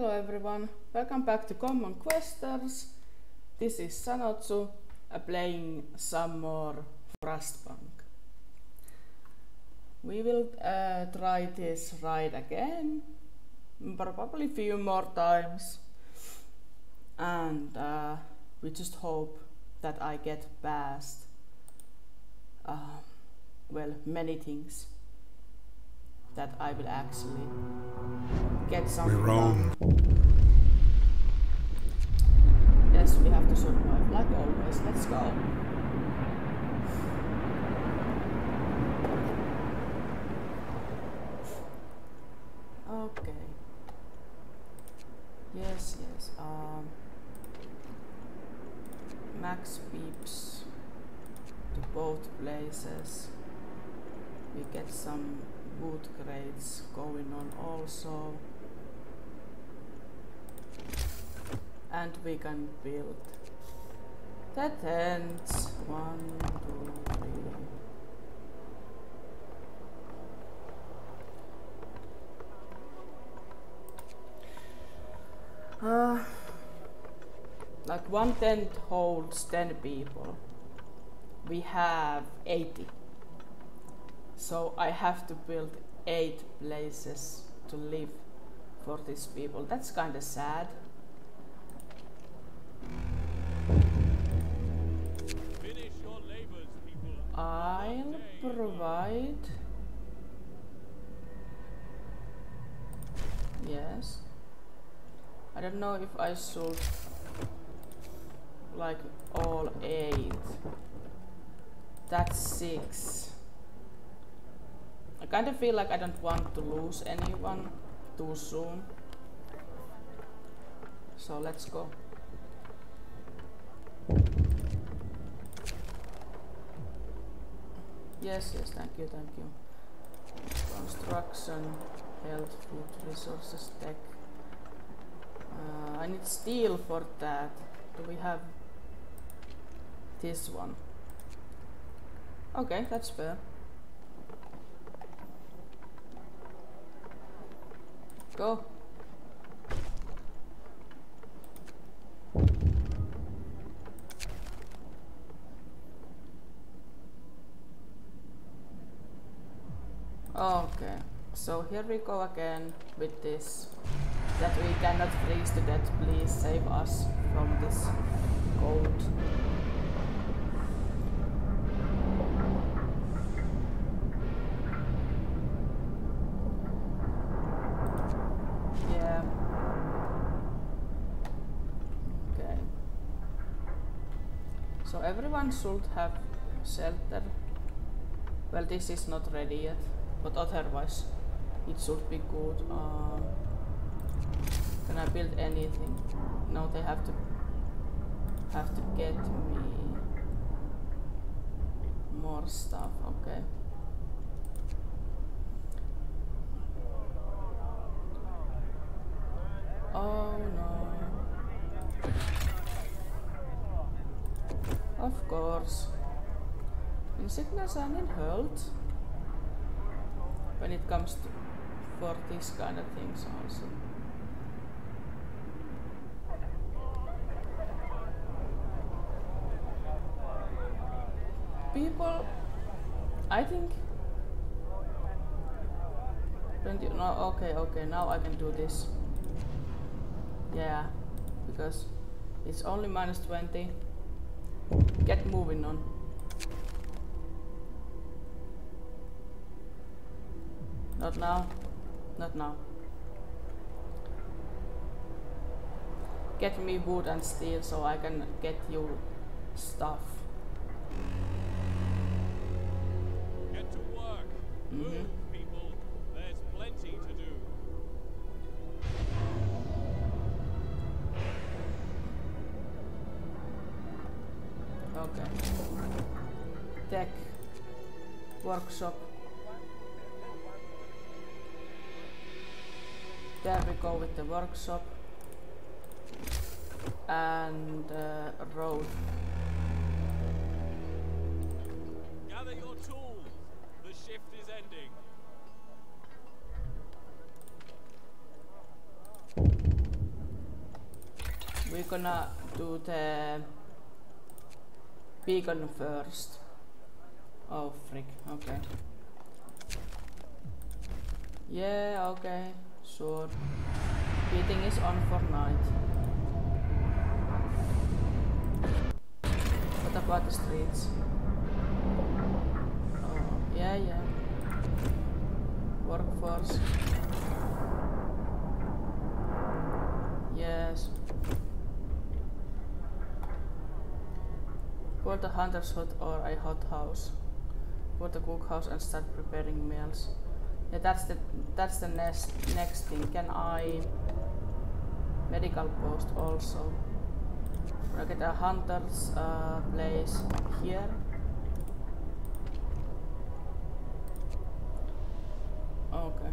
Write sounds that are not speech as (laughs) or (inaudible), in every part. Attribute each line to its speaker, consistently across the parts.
Speaker 1: Hello everyone, welcome back to Common Questers. This is Sanotsu uh, playing some more Frostpunk. We will uh, try this ride again, probably a few more times. And uh, we just hope that I get past, uh, well, many things that I will actually get something.
Speaker 2: We roam.
Speaker 1: Yes, we have to survive, like always. Let's go. Okay. Yes, yes. Um, max beeps to both places. We get some wood crates going on also. And we can build the tents. One, two, three. Uh, like one tent holds 10 people. We have 80. So I have to build 8 places to live for these people. That's kind of sad.
Speaker 3: Labors.
Speaker 1: I'll provide. Yes. I don't know if I should like all eight. That's six. Kind of feel like I don't want to lose anyone too soon. So let's go. Yes, yes, thank you, thank you. Construction, health, food, resources, tech. Uh, I need steel for that. Do we have this one? Okay, that's fair. Go. Okay, so here we go again with this. That we cannot freeze to death, please save us from this cold. Yeah. Okay. So everyone should have shelter. Well, this is not ready yet, but otherwise it should be good. Uh, Can I build anything? No, they have to have to get me more stuff. Okay. Oh no. Of course. In sickness and in health. When it comes to for these kind of things also. People, I think. 20, no, okay, okay, now I can do this. Yeah, because it's only minus 20. Get moving on. Not now. Not now. Get me wood and steel so I can get you stuff.
Speaker 3: Get to work. Move, people.
Speaker 1: Okay. Tech. Workshop. There we go with the workshop. And uh, road.
Speaker 3: Gather your tools. The shift is ending.
Speaker 1: we're gonna do the beacon first. Oh frick, okay. Yeah, okay, sure. Beating is on for night. What about the streets? Oh, yeah, yeah. Workforce. Yes. Call a hunter's hut or a hot house. To the cookhouse and start preparing meals. Yeah, that's the that's the next next thing. Can I medical post also? I get a hunter's uh, place here. Okay.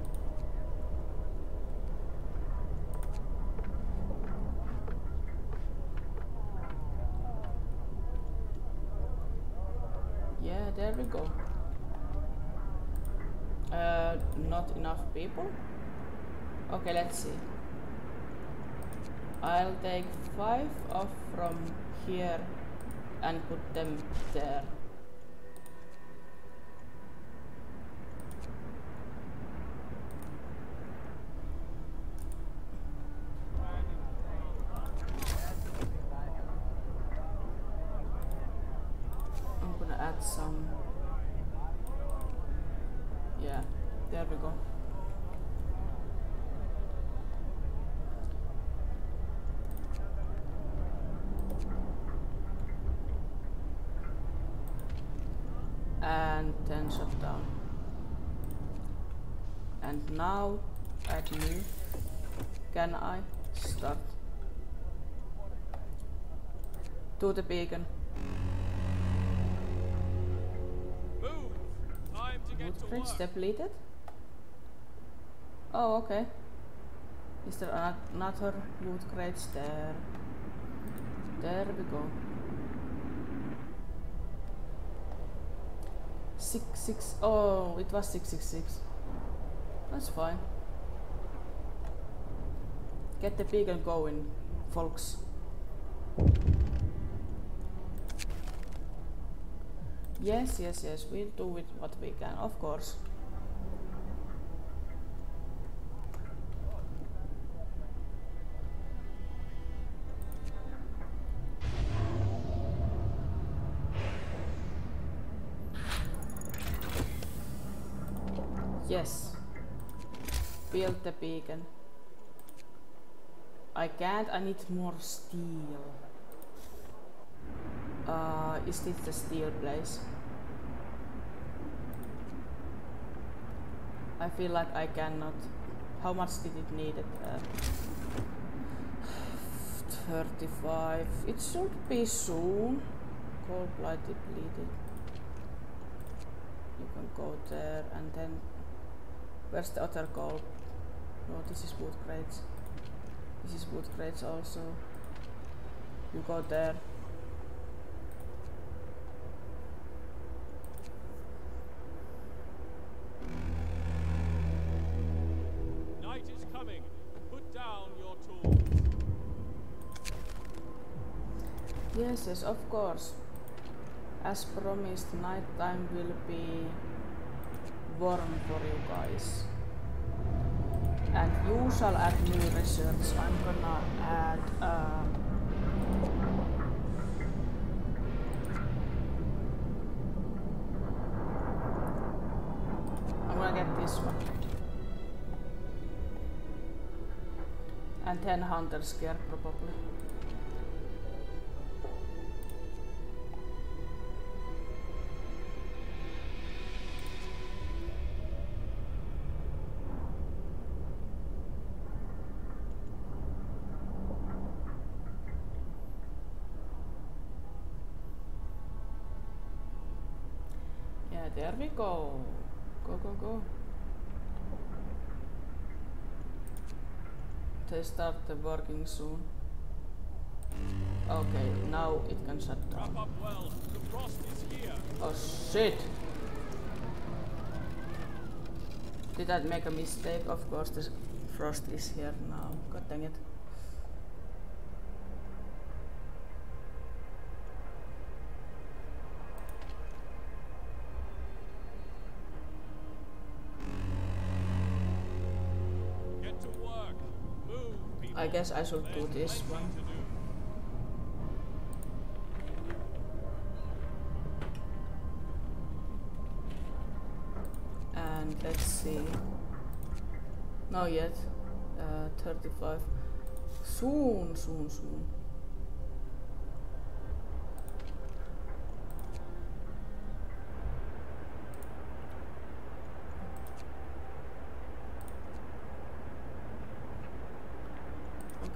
Speaker 1: Yeah, there we go. Uh, not enough people? Okay, let's see. I'll take five off from here and put them there. I'm gonna add some. Yeah, there we go. And then shut down. And now add new. Can I start? To the beacon.
Speaker 3: Move! Time to get to work.
Speaker 1: depleted? Oh, okay. Is there another loot crates there? There we go. Six six. Oh, it was six six six. That's fine. Get the beacon going, folks. Yes, yes, yes. We'll do with what we can, of course. Yes. Build the beacon. I can't, I need more steel. Uh, is this the steel place? I feel like I cannot. How much did it need? Uh, 35. It should be soon. Cold blight depleted. You can go there and then. Where's the other gold? No, this is wood crates. This is wood crates also. You go there.
Speaker 3: Night is coming. Put down your tools.
Speaker 1: Yes, yes, of course. As promised, nighttime will be warm for you guys. And you shall add new research. I'm gonna add uh, I'm gonna get this one. And 10 hunter scare probably. There we go. Go, go, go. They start the working soon. Okay, now it can shut down.
Speaker 3: up well. The frost is here.
Speaker 1: Oh shit! Did I make a mistake? Of course, the frost is here now. God dang it. Guess I should do this one. And let's see. Not yet. Uh, 35. Soon, soon, soon.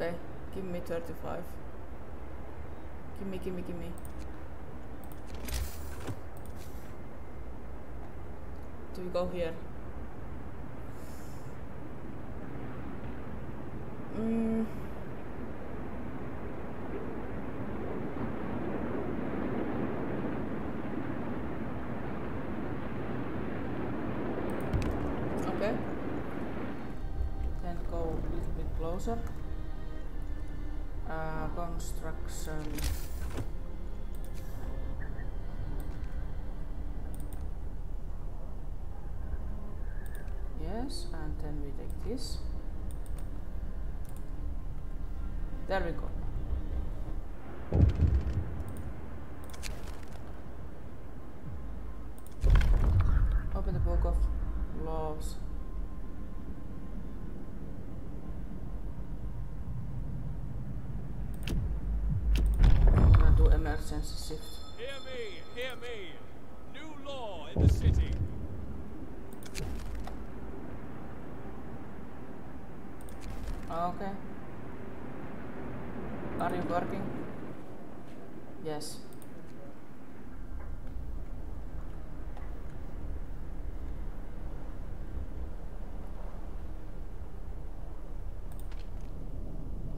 Speaker 1: Give me 35. Give me, give me, give me. Do we go here? Mm. This. There we go. Open the book of laws. Do emergency shift.
Speaker 3: Hear me, hear me. New law in the city.
Speaker 1: Okay. Are you working? Yes.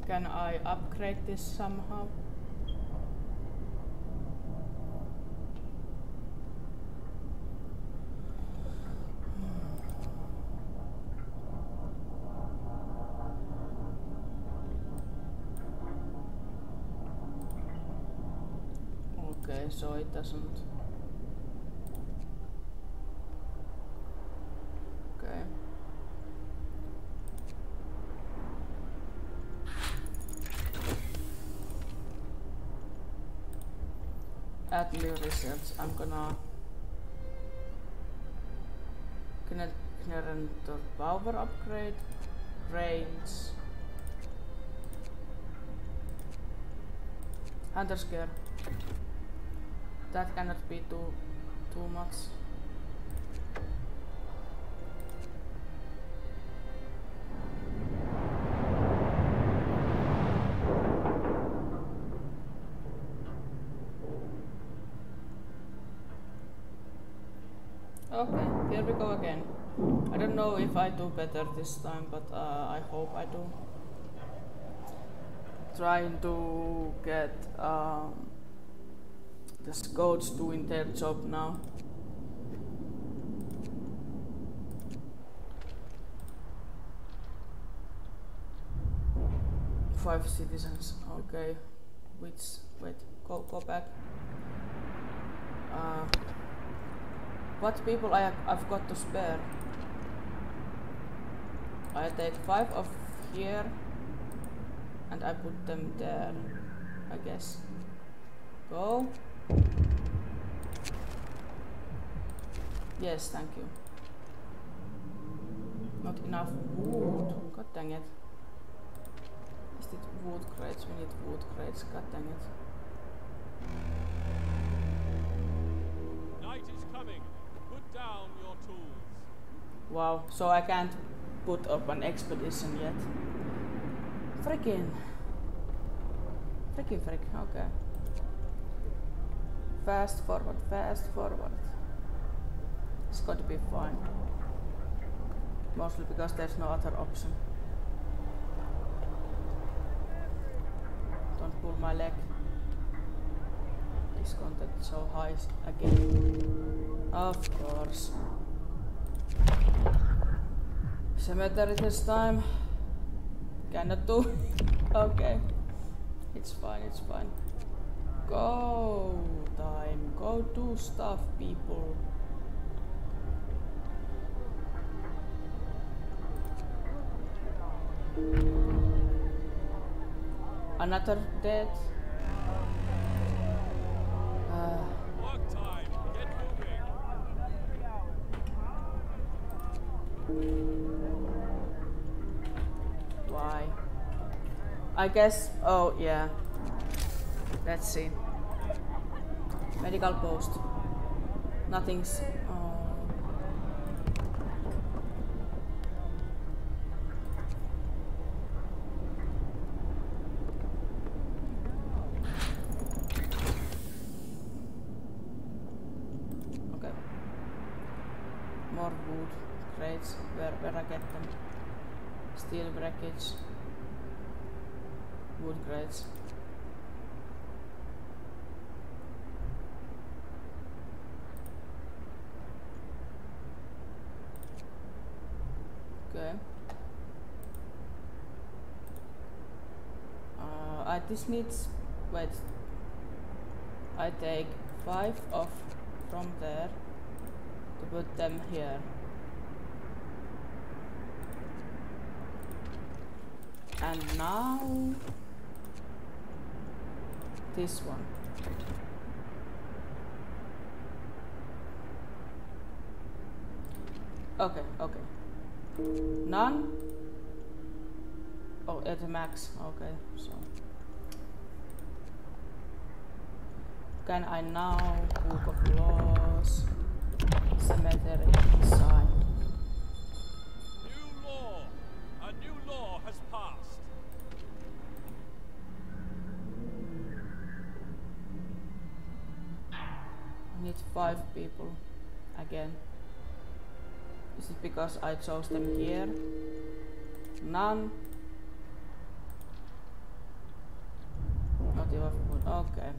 Speaker 1: Can I upgrade this somehow? Okay, so it doesn't. Okay. Add new results. I'm gonna. Generator power upgrade. Range. Hunter scare. That cannot be too too much. Okay, here we go again. I don't know if I do better this time, but uh, I hope I do. Trying to get um, scouts doing their job now. Five citizens. Okay. Which wait, go go back. Uh, what people I have, I've got to spare? I take five of here and I put them there. I guess. Go. Yes, thank you. Not enough wood. God dang it. Is it wood crates? We need wood crates. God dang it.
Speaker 3: Night is coming. Put down your tools.
Speaker 1: Wow, so I can't put up an expedition yet. Freaking. Freaking frick, okay. Fast forward, fast forward. It's going to be fine. Mostly because there's no other option. Don't pull my leg. This contact so high again. Of course. Cemetery this time. Cannot do. (laughs) okay. It's fine, it's fine. Go Go do stuff, people. Another dead. Uh, why? I guess. Oh yeah. Let's see. Medical post. Nothing's. Oh. Okay. More wood crates. Where where I get them? Steel wreckage. Wood crates. Okay. Uh, I this needs wait. I take five off from there to put them here. And now this one. Okay, okay. None? Oh, at the max. Okay, so. Can I now book of laws cemetery sign?
Speaker 3: New law. A new law has passed.
Speaker 1: I need five people again. Is it because I chose them here? None. Not even food. Okay.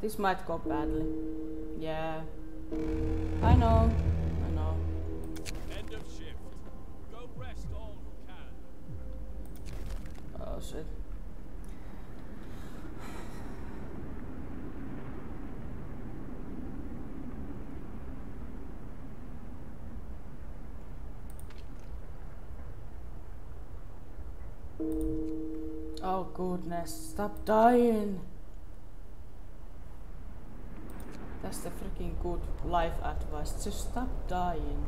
Speaker 1: This might go badly. Yeah. I know. I know.
Speaker 3: End of shift. Go rest all who can.
Speaker 1: Oh shit. Oh goodness, stop dying. That's the freaking good life advice. Just stop dying.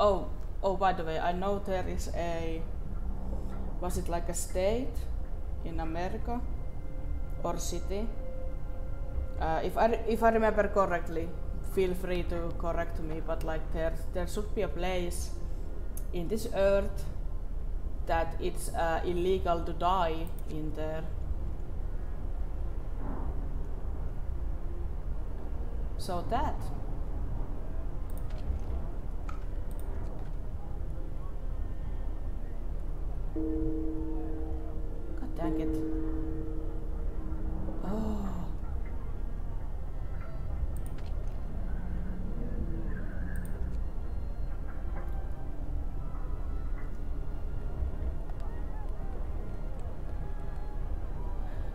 Speaker 1: Oh, oh, by the way, I know there is a. Was it like a state in America or city? Uh, if I if I remember correctly, feel free to correct me. But like there there should be a place in this earth that it's uh, illegal to die in there. So that. God dang it. Oh.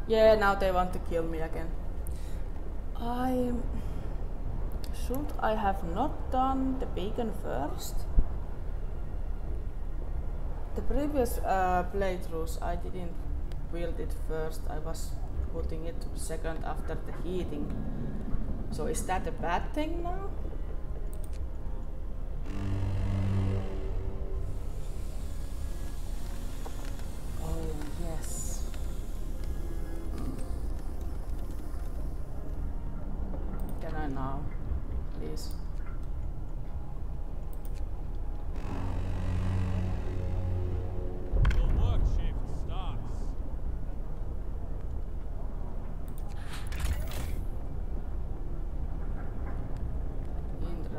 Speaker 1: Yeah, now they want to kill me again. I should I have not done the beacon first? The previous uh, playthroughs I didn't build it first. I was putting it second after the heating. So is that a bad thing now?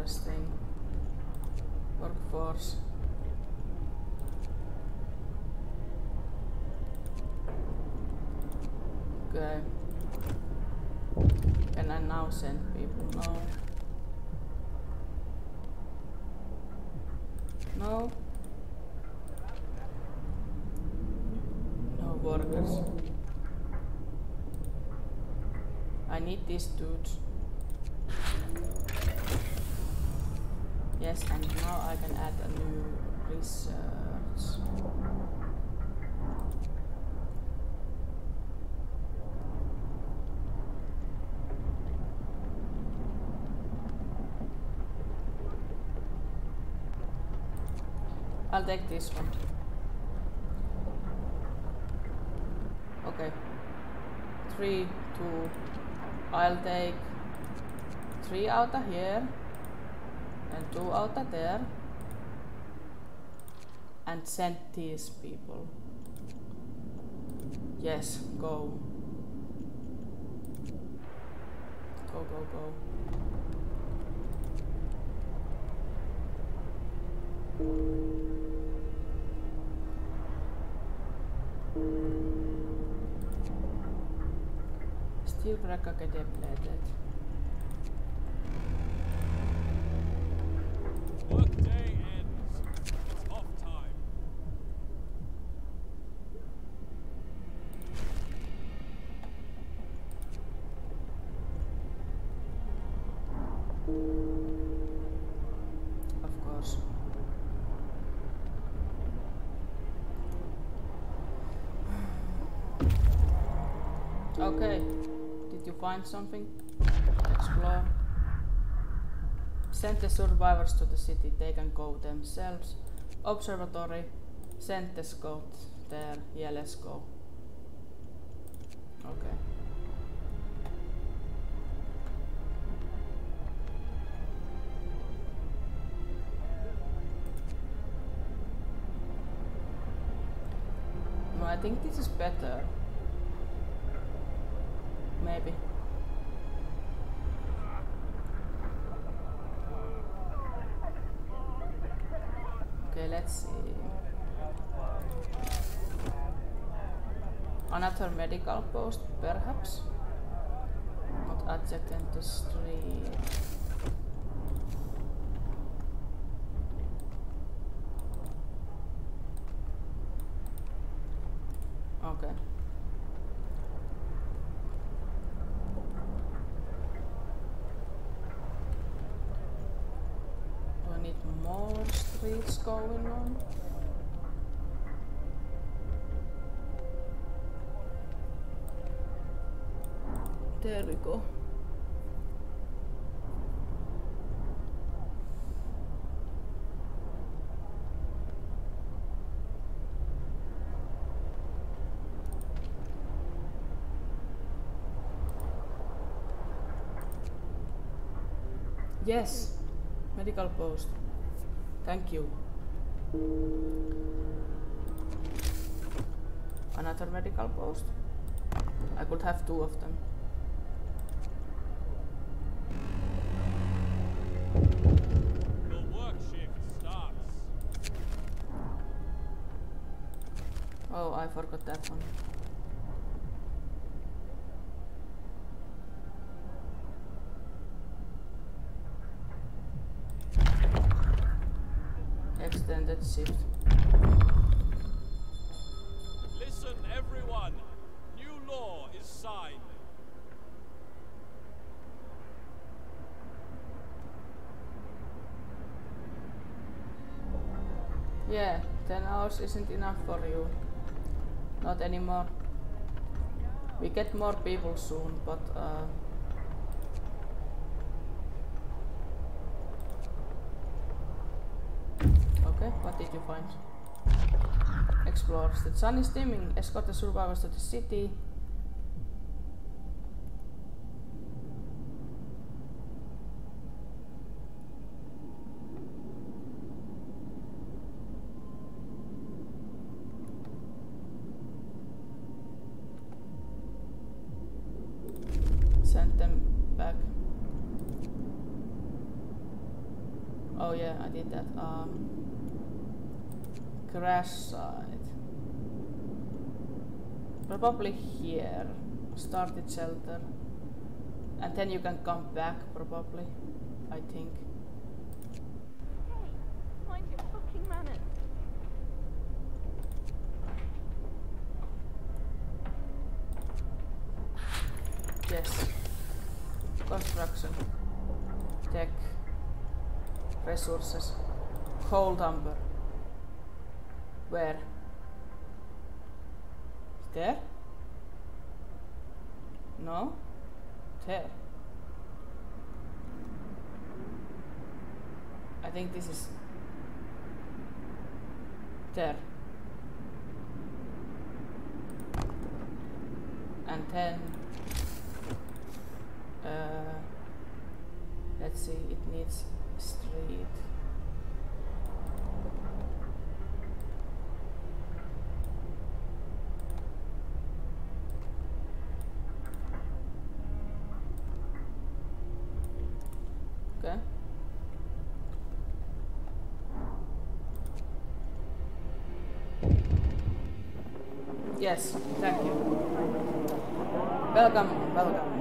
Speaker 1: Interesting. Workforce. Okay. Can I now send people? No. No. No workers. I need these dudes. I can add a new research. I'll take this one. Okay. Three, two. I'll take three out of here and two out of there and send these people. Yes, go. Go, go, go. Still get depleted.
Speaker 3: Workday ends. It's off time.
Speaker 1: Of course. Okay. Did you find something? Explore. Send the survivors to the city. They can go themselves. Observatory. Send the scout there. Yeah, let's go. Okay. No, I think this is better. Maybe. Okay, let's see. Another medical post, perhaps? Not adjacent to street. Okay. Do I need more streets going on? There we go. Yes, medical post. Thank you. Another medical post. I could have two of them.
Speaker 3: The work shift starts.
Speaker 1: Oh, I forgot that one. Extended shift.
Speaker 3: Listen, everyone. New law is signed.
Speaker 1: Yeah, 10 hours isn't enough for you. Not anymore. We get more people soon, but uh, Okay, what did you find? Explore. The sun is dimming. Escort the survivors to the city. Send them back. Oh yeah, I did that. Um, crash site. Probably here. start Started shelter. And then you can come back probably. I think.
Speaker 2: Hey, mind your fucking manners.
Speaker 1: Yes. Construction. Tech. Resources. Coal thumper. Where? There? No? There. I think this is there. And then uh, let's see, it needs street. Okay. Yes, thank you. Welcome, welcome.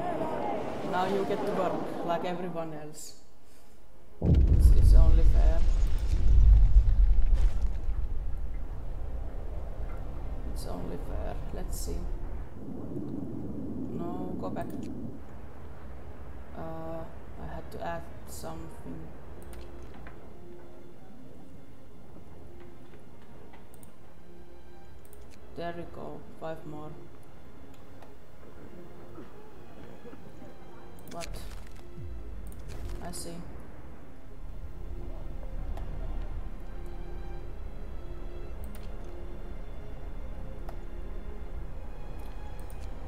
Speaker 1: Now you get to work like everyone else. It's, it's only fair. It's only fair. Let's see. No, go back. Uh, I had to add something. There we go, five more. I see.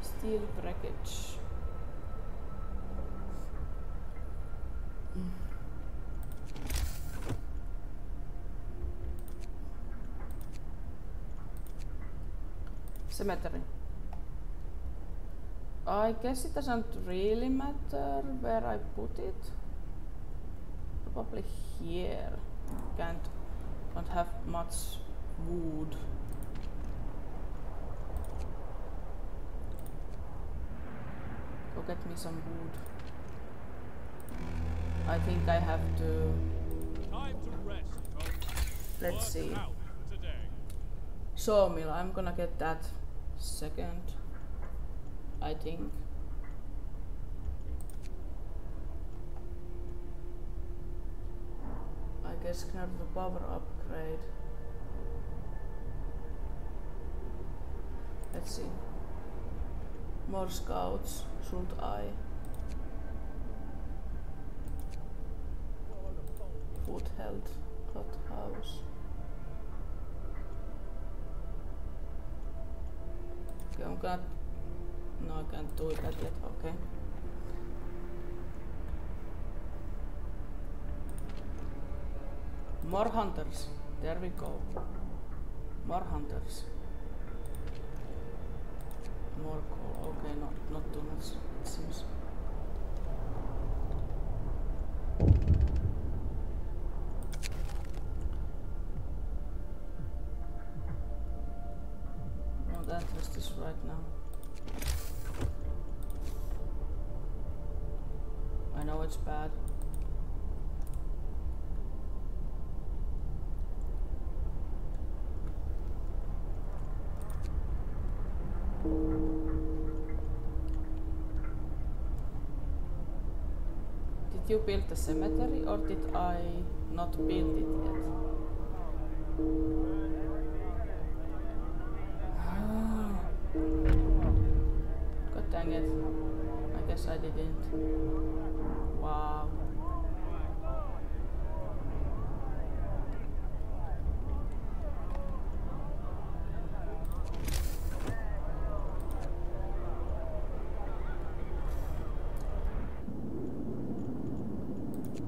Speaker 1: Steel wreckage. Cemetery. I guess it doesn't really matter where I put it. Probably here. Can't don't have much wood. Go get me some wood. I think I have to
Speaker 3: Time to rest, folks.
Speaker 1: let's see. Sawmill, I'm gonna get that second. I think. I guess of a power upgrade. Let's see. More scouts, should I? Food health, hot house. Okay, I'm gonna. No, I can't do that yet. Okay. More hunters. There we go. More hunters. More coal. Okay, not not too much. It seems. Bad. Did you build the cemetery or did I not build it yet? Ah. God dang it. I guess I didn't. Wow.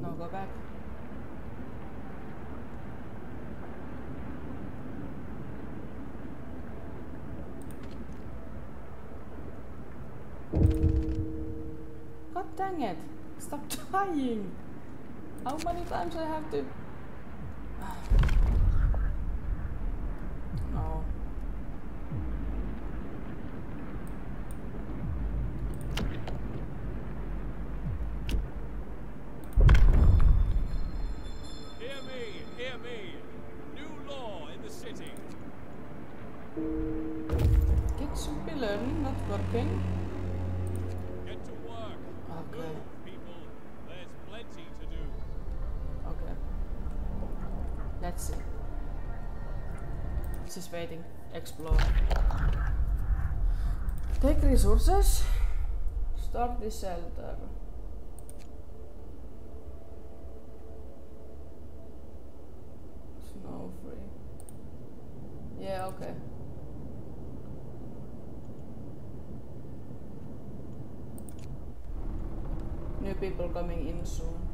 Speaker 1: No, go back. God dang it! Stop (laughs) dying! How many times do I have to? Let's see. Just waiting. Explore. Take resources. Start the shelter. Snow free. Yeah, okay. New people coming in soon.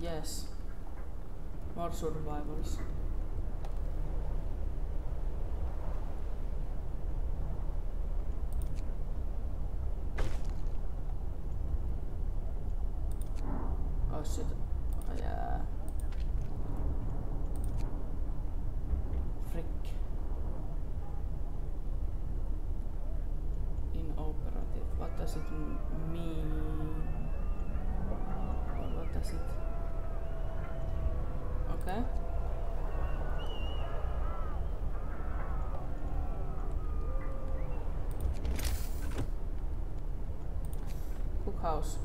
Speaker 1: Yes. More survivors. Oh shit. Oh, yeah. Frick. Inoperative. What does it mean? Or what does it? Okay. Cookhouse.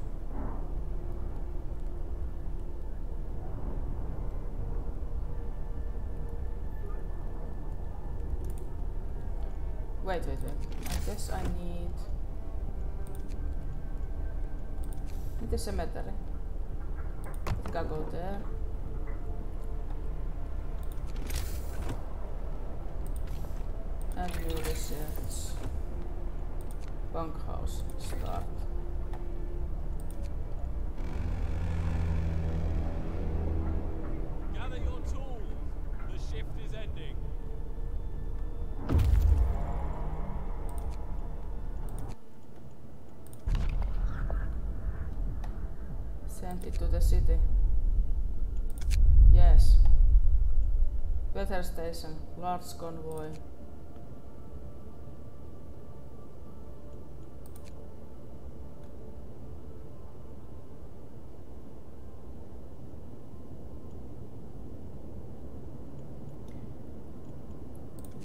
Speaker 1: Wait, wait, wait. I guess I need... Need a cemetery. Gotta go there. And new research. Bunkhouse. Start.
Speaker 3: Gather your tools. The shift is ending.
Speaker 1: Send it to the city. Yes. Weather station. Large convoy.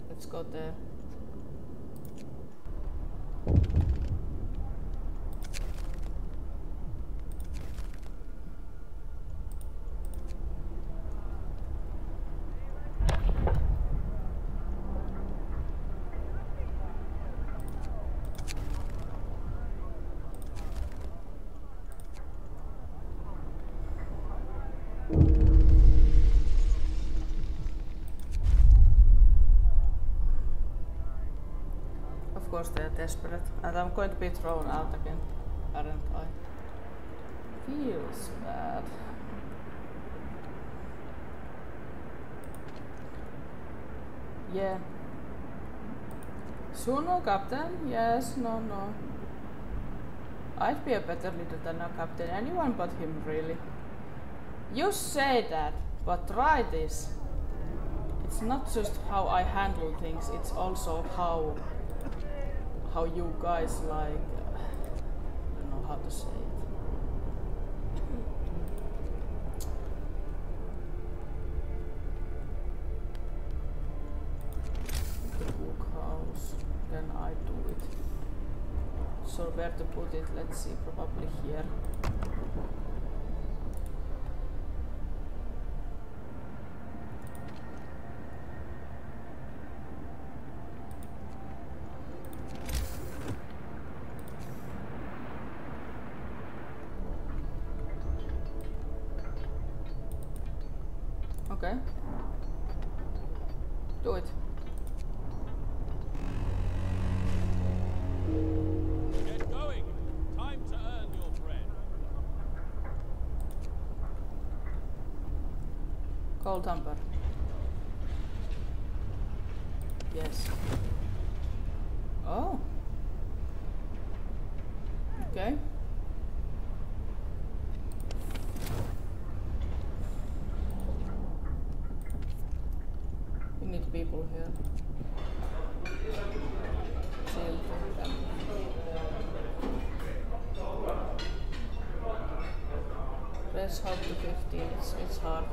Speaker 1: Let's go there. Of course they are desperate, and I'm going to be thrown out again, aren't I? Feels bad. Yeah. Suno captain? Yes, no, no. I'd be a better leader than a captain. Anyone but him, really. You say that, but try this. It's not just how I handle things, it's also how how you guys like I don't know how to say it. The book house. Then I do it. So where to put it? Let's see, probably here. Okay. Do it.
Speaker 3: Get going. Time to earn your bread.
Speaker 1: Coal Thumper. Yes. Oh. Okay. We need people here. Shield. Press hard to 15. It's, it's hard,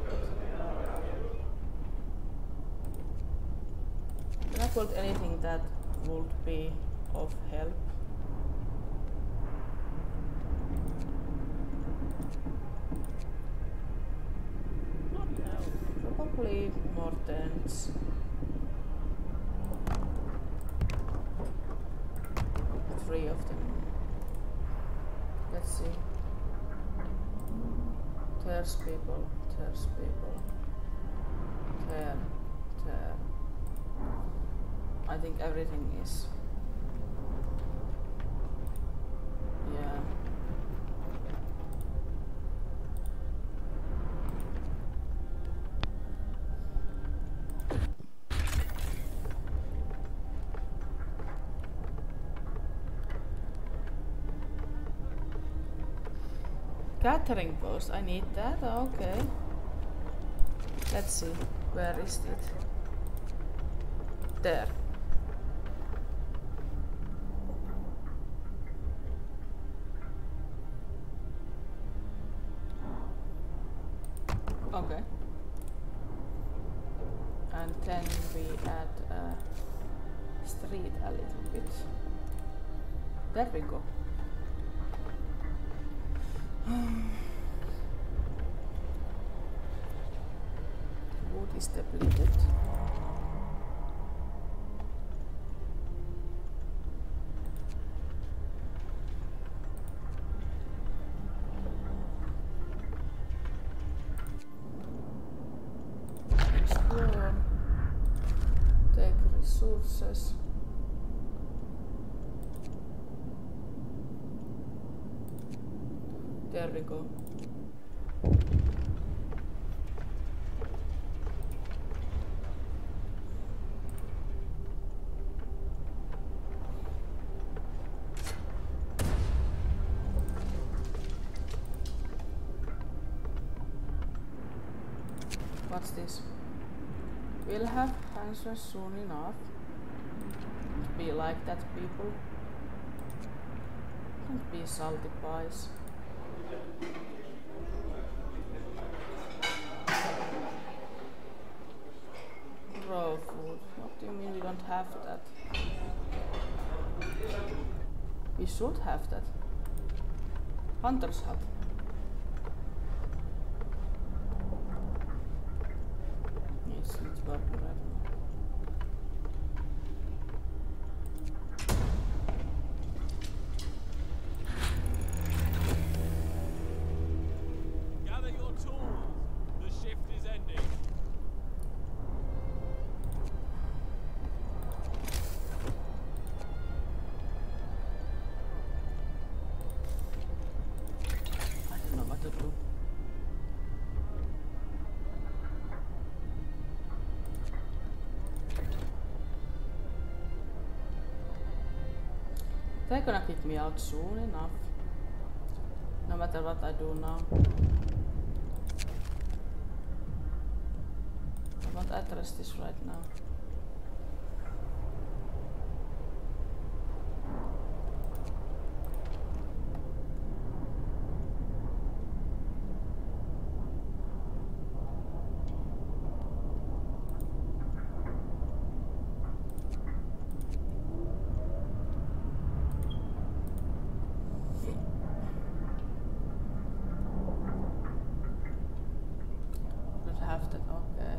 Speaker 1: but Build anything that would be of help.
Speaker 3: Bloody hell.
Speaker 1: Probably. Three of them. Let's see. There's people, there's people. Think everything is. Yeah. Gathering post, I need that, oh, okay. Let's see, where is it? There. There There we go. What's this? We'll have answers soon enough. To be like that, people. Don't be salty pies. Raw food. What do you mean we don't have that? We should have that. Hunter's hut. Gonna kick me out soon enough. No matter what I do now. I won't address this right now. Not have that, okay.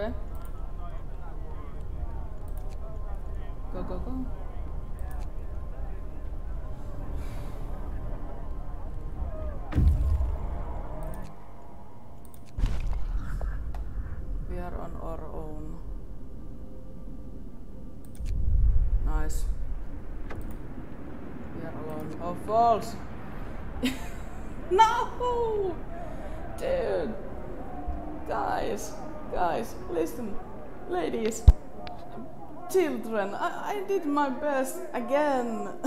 Speaker 1: Okay. Go, go, go. We are on our own. Nice. We are alone. Oh, false! (laughs) no! Dude! Guys, guys, listen. Ladies, children, I, I did my best again. (laughs)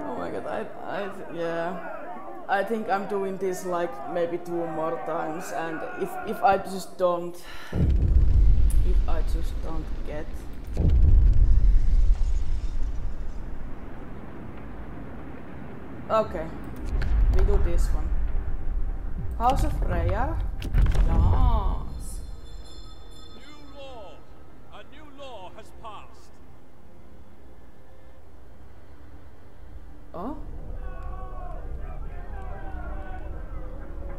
Speaker 1: oh my god, I, I, yeah. I think I'm doing this like maybe two more times and if, if I just don't if I just don't get Okay, we do this one. House of Prayer. Yes.
Speaker 3: New law. A new law has passed.
Speaker 1: Oh.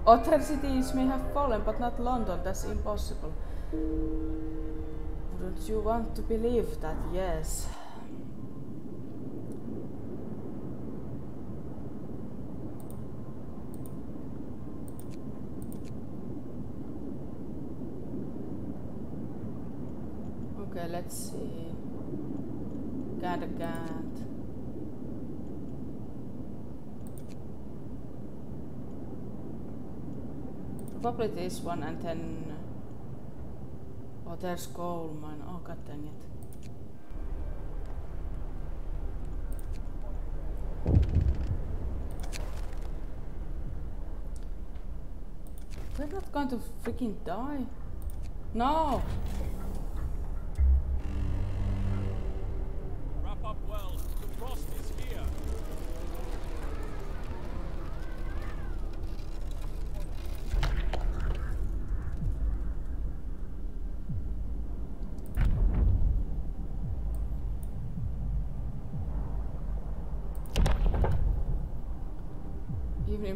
Speaker 1: Other cities may have fallen, but not London. That's impossible. Wouldn't you want to believe that? Yes. Okay, let's see. Got Gant. Probably this one and then... Oh, there's coal mine. Oh, god dang it. We're not going to freaking die. No!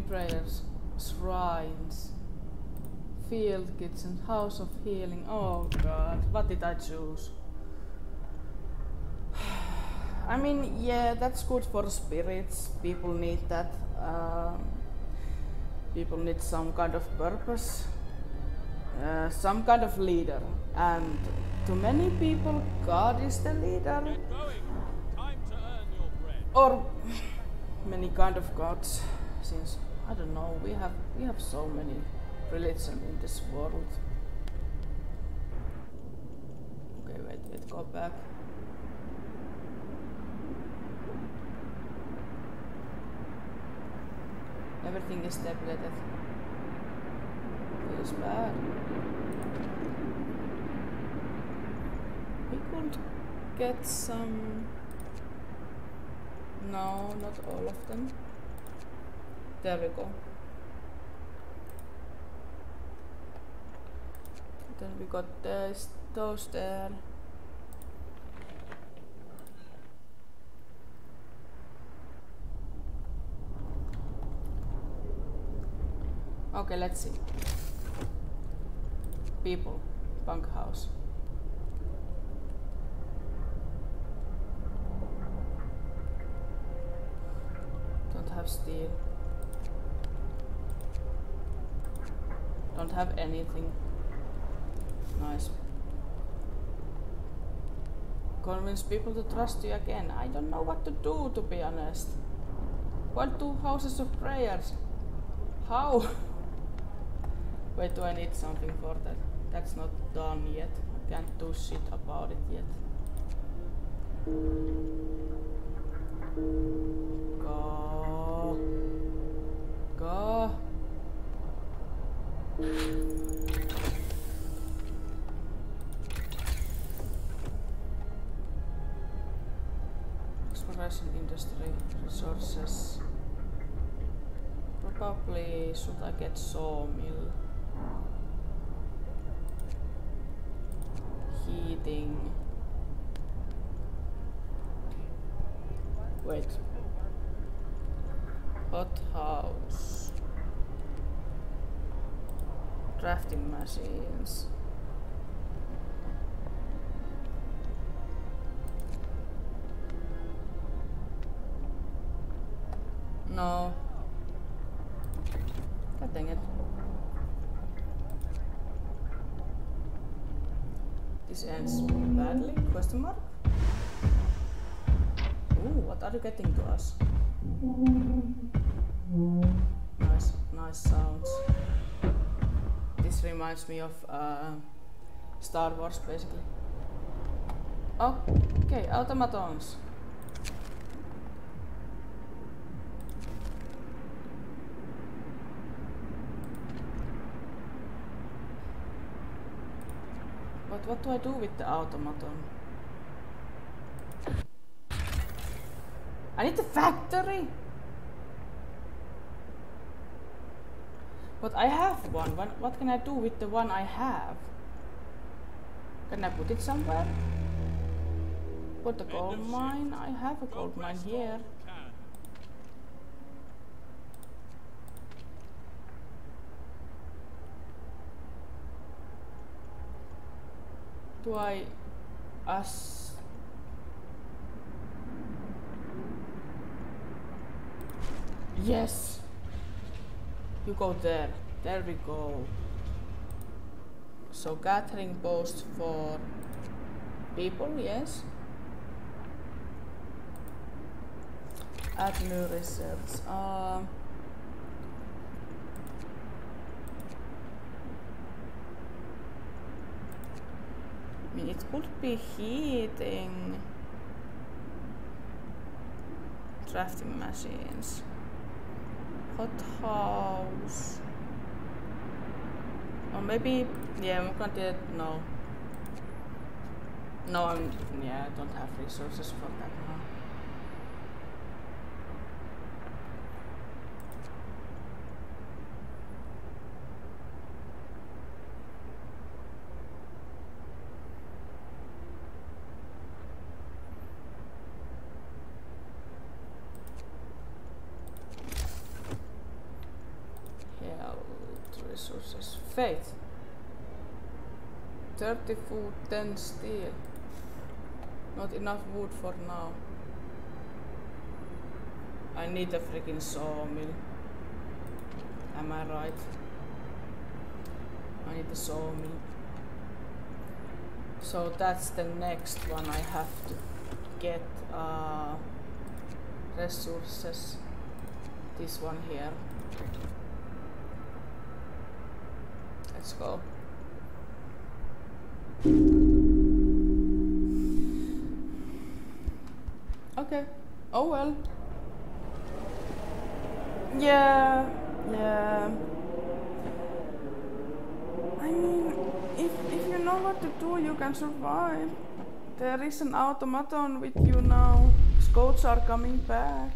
Speaker 1: Prayers, shrines, field kitchen, house of healing. Oh god, what did I choose? (sighs) I mean, yeah, that's good for spirits. People need that. Um, people need some kind of purpose, uh, some kind of leader. And to many people, God is the leader.
Speaker 3: Get going. Time to earn your bread.
Speaker 1: or (laughs) many kind of gods since i don't know we have we have so many religion in this world. Okay wait wait go back. Everything is tabulated feels bad. We could get some no, not all of them. There we go. Then we got this, those there. Okay, let's see. People, bunk house. Don't have steel. Don't have anything. Nice. Convince people to trust you again. I don't know what to do to be honest. What two houses of prayers? How? (laughs) Wait, do I need something for that? That's not done yet. I can't do shit about it yet. Go. Go. Exploration industry resources. Probably should I get sawmill? Heating. Wait. Hot house. Drafting machines. No. God dang it. This ends badly? Question mark? Ooh, what are you getting to us? Nice, reminds me of uh, Star Wars, basically. Okay, automatons. But what do I do with the automaton? I need the factory! But I have one. What, what can I do with the one I have? Can I put it somewhere? Put the gold mine? I have a gold mine here. Do I... Us... Yes! You go there. There we go. So gathering post for people, yes. Add new reserves. Um, I mean, it could be heating drafting machines. Hot house. Or maybe, yeah, I'm gonna do it. No. No, I'm, yeah, I don't have resources for that now. Health resources. Faith. 30 food, 10 steel. Not enough wood for now. I need a freaking sawmill. Am I right? I need a sawmill. So that's the next one I have to get uh, resources. This one here. Let's go. Okay. Oh well. Yeah, yeah. I mean, if, if you know what to do, you can survive. There is an automaton with you now. Scouts are coming back.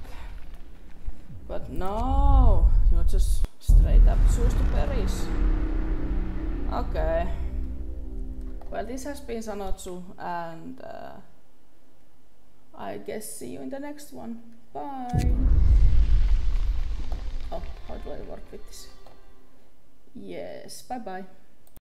Speaker 1: But no, you're just straight up choose to perish. Okay. Well, this has been Sanotsu, and uh, I guess see you in the next one. Bye. Oh, how do I work with this? Yes, bye bye.